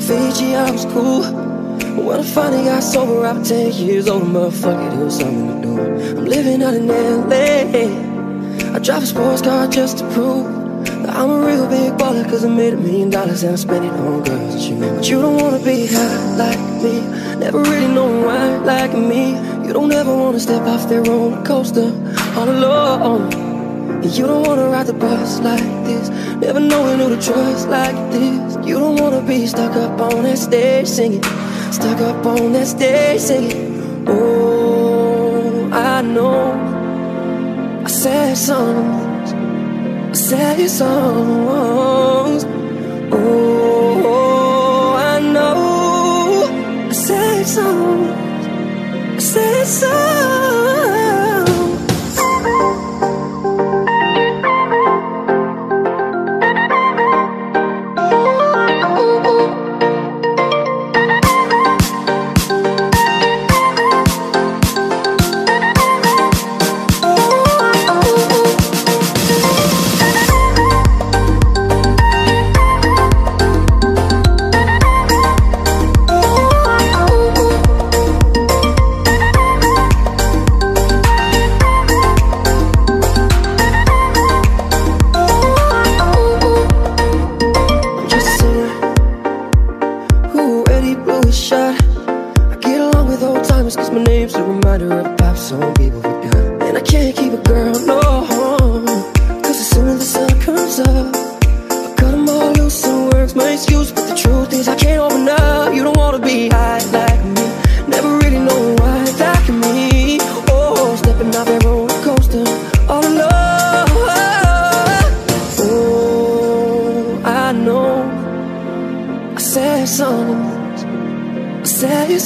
Fiji, I was cool. When I finally got sober, I was 10 years old, motherfucker, it was something to do. I'm living out in LA. I drive a sports car just to prove that I'm a real big baller, cause I made a million dollars and I spent it on girls that you. But you don't wanna be high like me, never really know why like me. You don't ever wanna step off that roller coaster all alone. And you don't wanna ride the bus like this. Never knowing who to trust like this. You don't wanna be stuck up on that stage singing. Stuck up on that stage singing. Oh, I know. I said songs. I sad songs. Oh, I know. I sad songs. I sad songs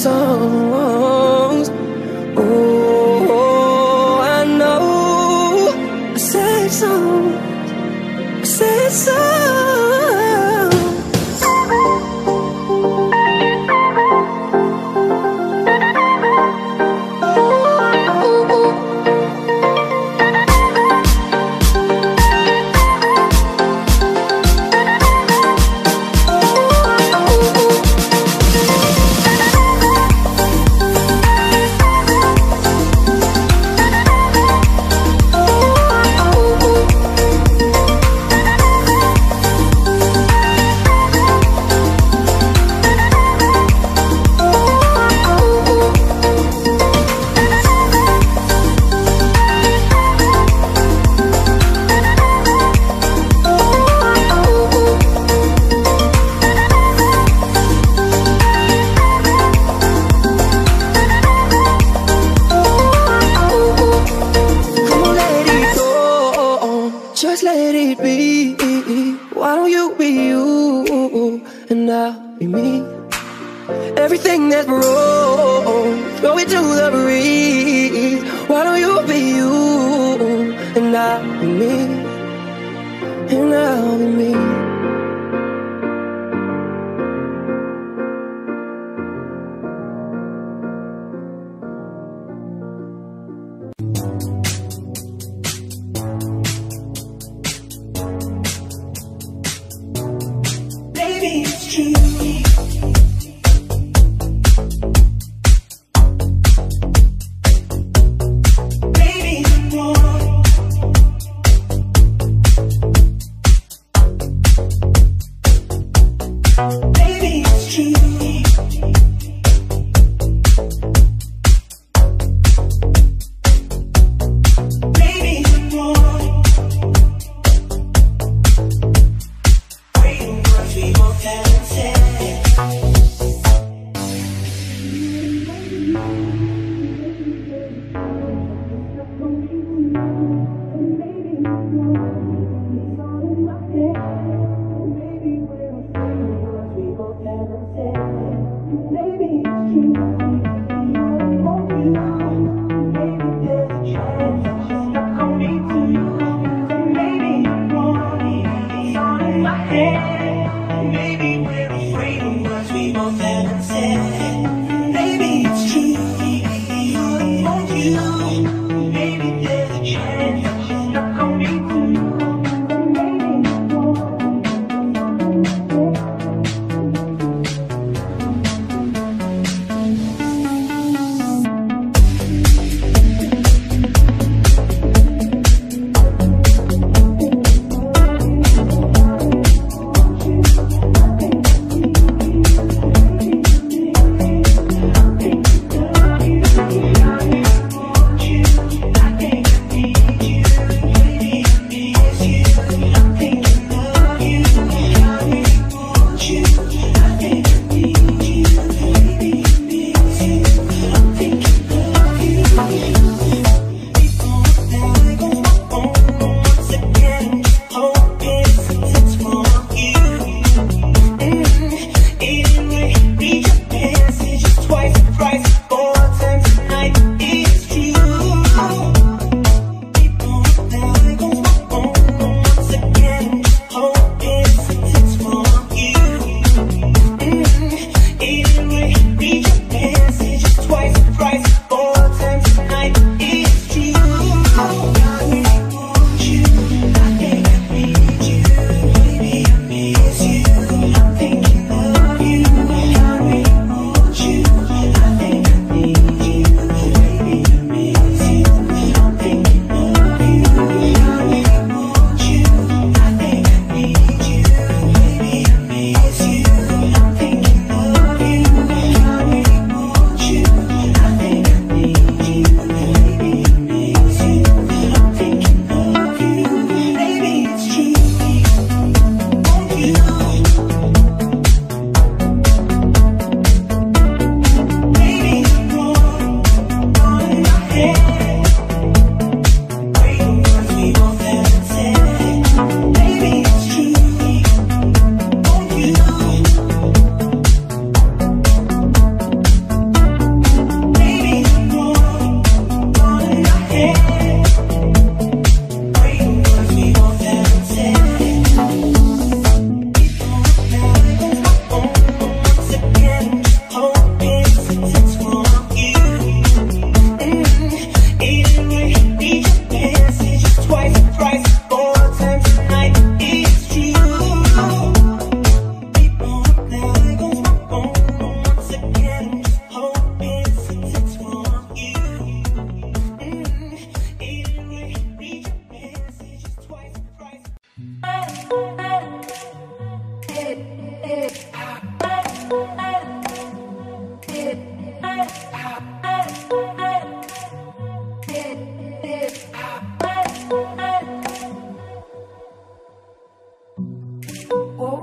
sad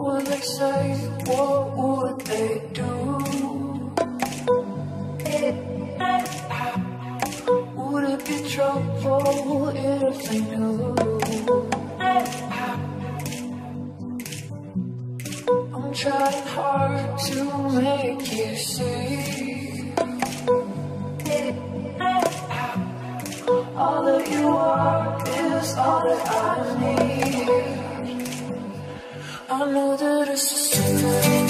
would they say? What would they do? Would it be trouble if they knew? I'm trying hard to make you see All that you are is all that I need Follow the rest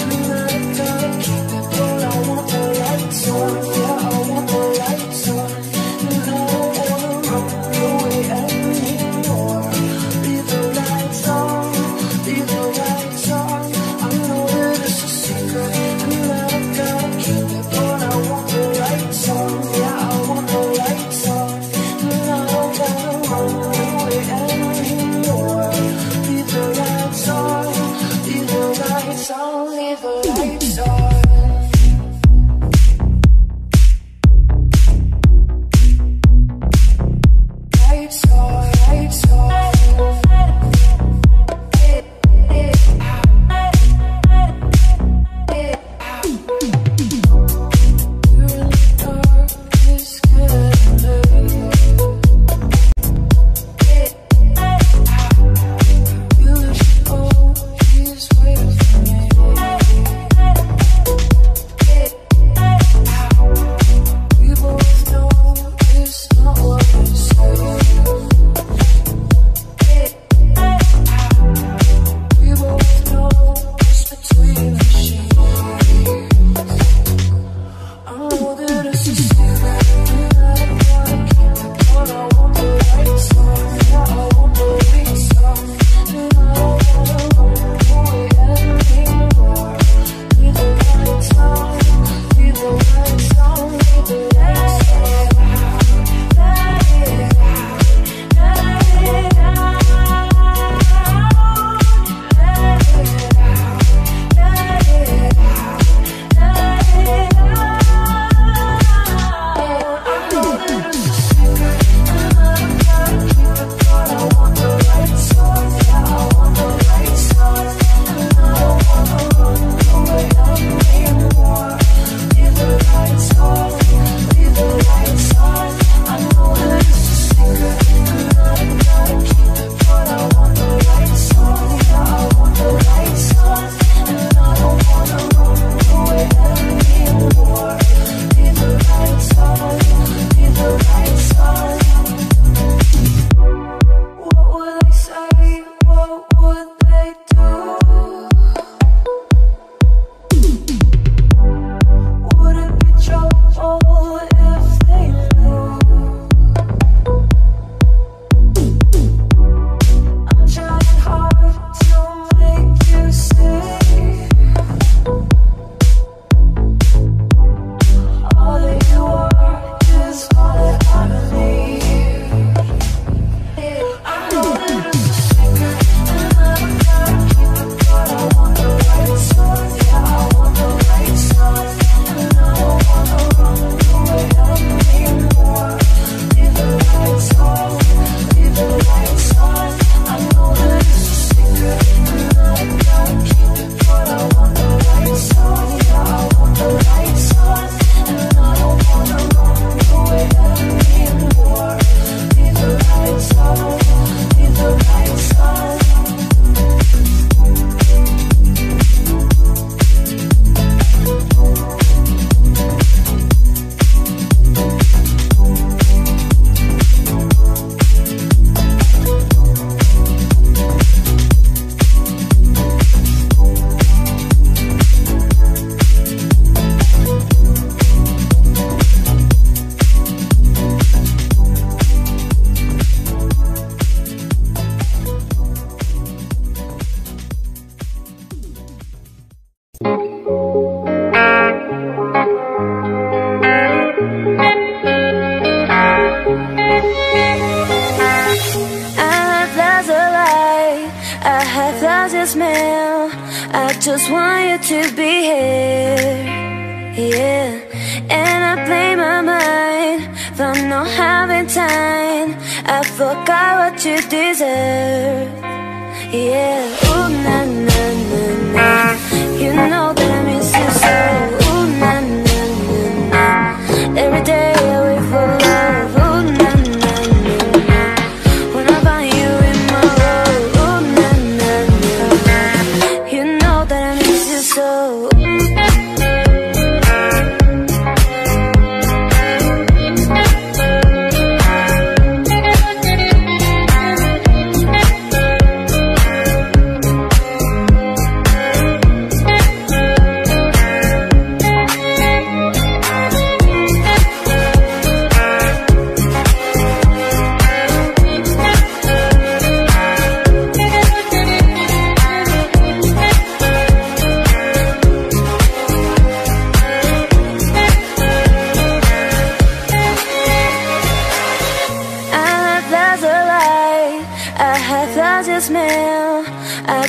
na na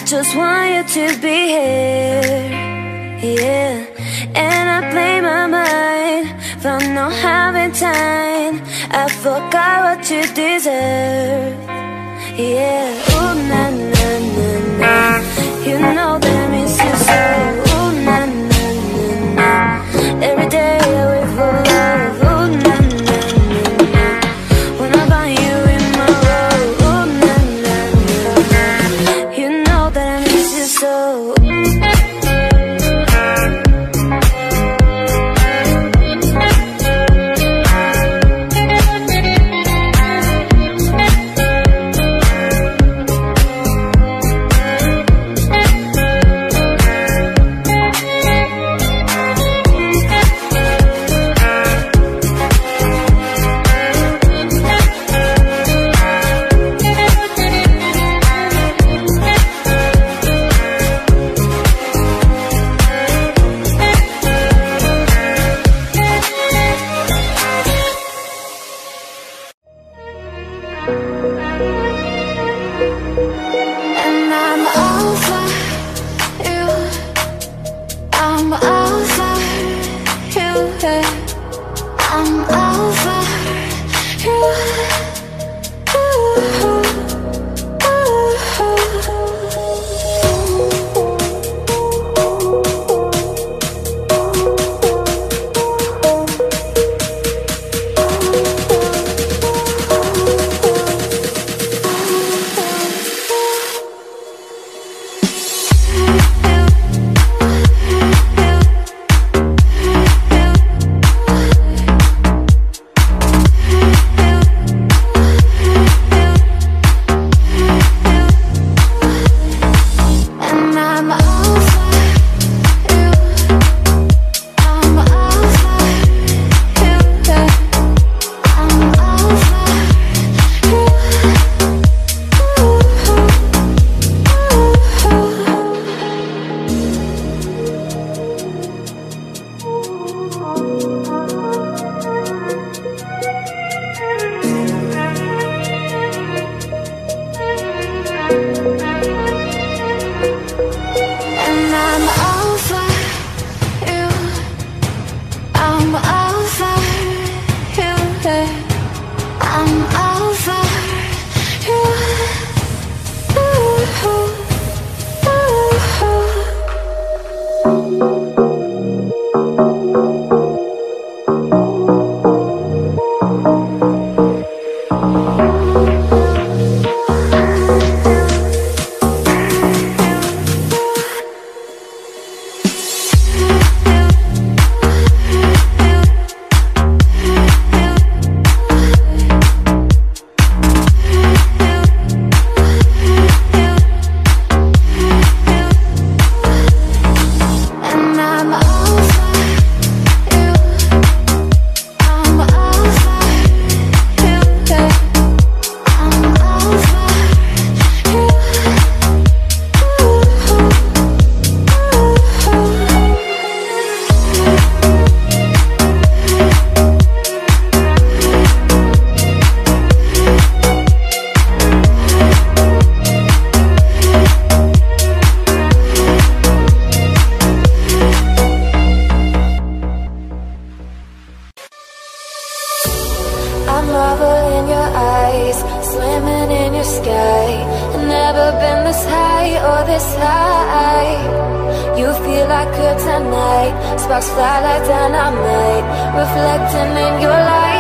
just want you to be here Yeah. And I play my mind From not having time. I forgot what you deserve Yeah. Ooh na na na na. You know that means you so could tonight. Sparks fly like dynamite Reflecting in your light.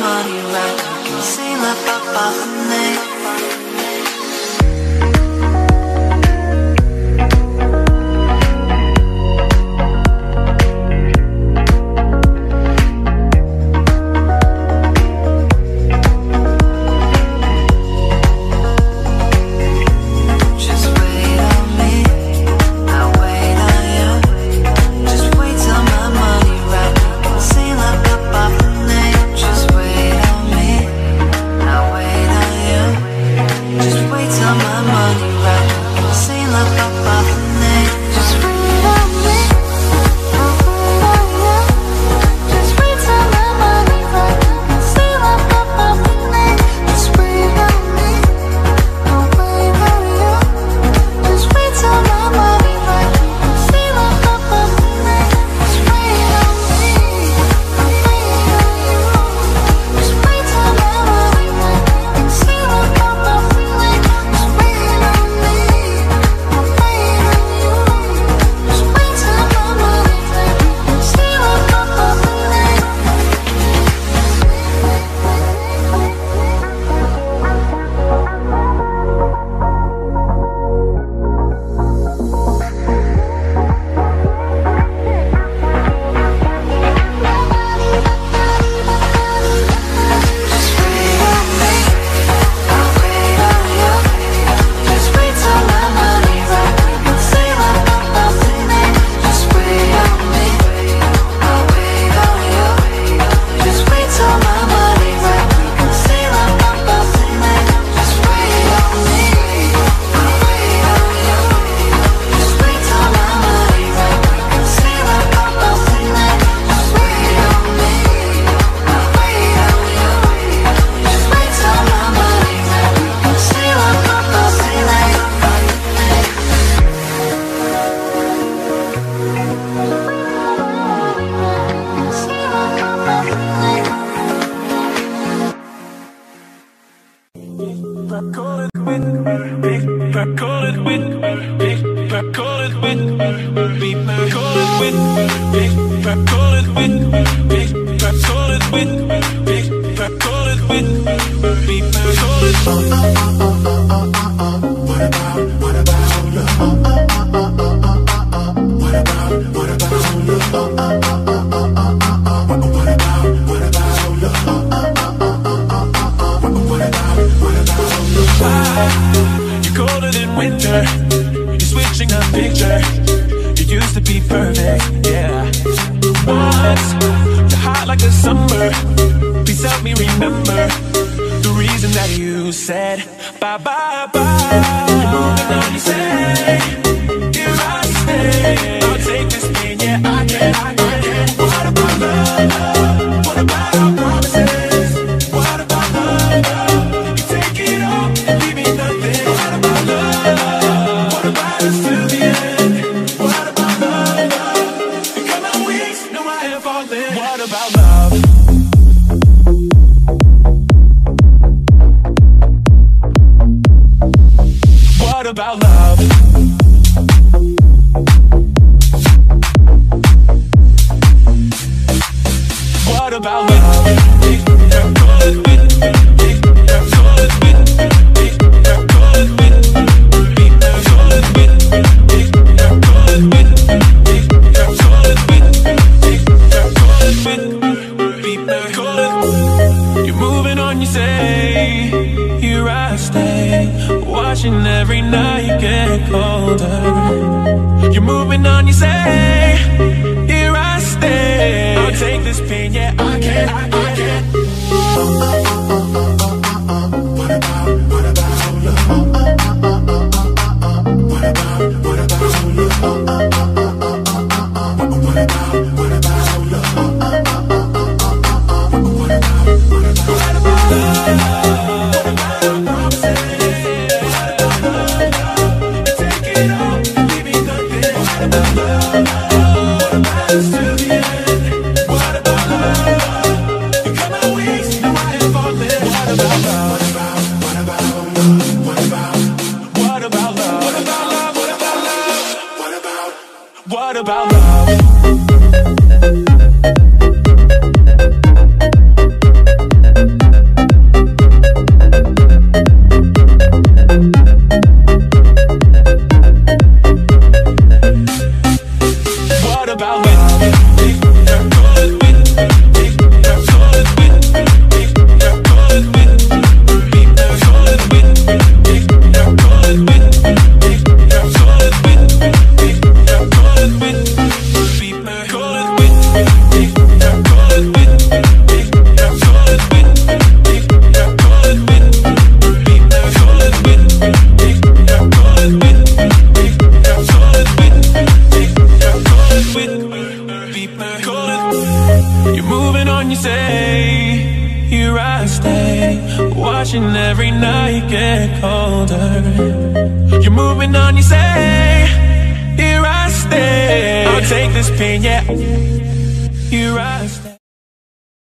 Money right. Can sing la ba ba summer. Please help me remember the reason that you said bye bye bye. You And now you say, here I stay. you say, here I stay Watching every night get colder You're moving on, you say, here I stay I'll take this pain, yeah, I can't, I can, I can.